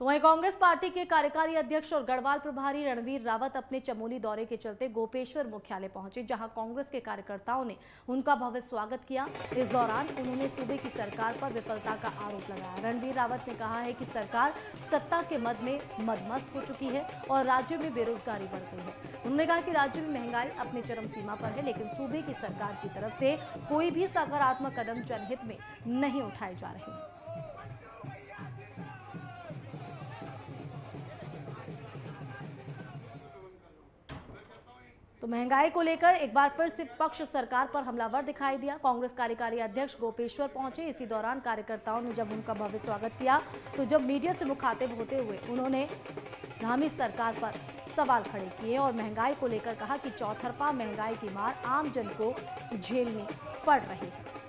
तो वहीं कांग्रेस पार्टी के कार्यकारी अध्यक्ष और गढ़वाल प्रभारी रणवीर रावत अपने चमोली दौरे के चलते गोपेश्वर मुख्यालय पहुँचे, जहाँ कांग्रेस के कार्यकर्ताओं ने उनका भव्य स्वागत किया। इस दौरान उन्होंने सूबे की सरकार पर विफलता का आरोप लगाया। रणवीर रावत ने कहा है कि सरकार सत्ता के मद में मदमस्त हो चुकी है और राज्य में बेरोजगारी बढ़ गई है। उन्होंने कहा कि राज्य में महँगाई अपनी चरम सीमा पर है, लेकिन सूबे की सरकार की तरफ़ से कोई भी सकारात्मक कदम जनहित में नहीं उठाए जा रहे तो महँगाई को लेकर एक बार फिर से पक्ष सरकार पर हमलावर दिखाई दिया। कांग्रेस कार्यकारी अध्यक्ष गोपेश्वर पहुँचे। इसी दौरान कार्यकर्ताओं ने जब उनका भव्य स्वागत किया तो जब मीडिया से मुखातिब होते हुए उन्होंने धामी सरकार पर सवाल खड़े किए और महँगाई को लेकर कहा कि चौथरपा महँगाई की मार आम जन को झेलनी पड़ रही है।